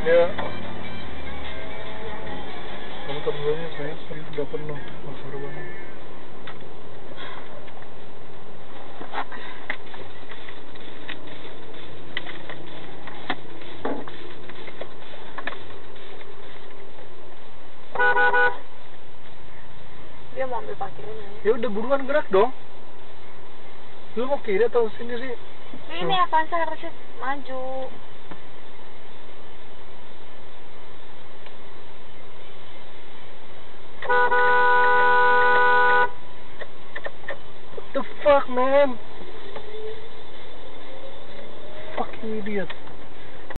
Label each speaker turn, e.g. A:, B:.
A: Ya. Kamu temennya saya penuh udah penuh. Masuk banget.
B: Dia mau ambil parkirnya.
A: Ya udah buruan gerak dong. Lu mau kiri atau sini sih?
B: Ini
A: Hmm.
B: Avanza harusnya maju.
A: The fuck, man? Fucking idiot.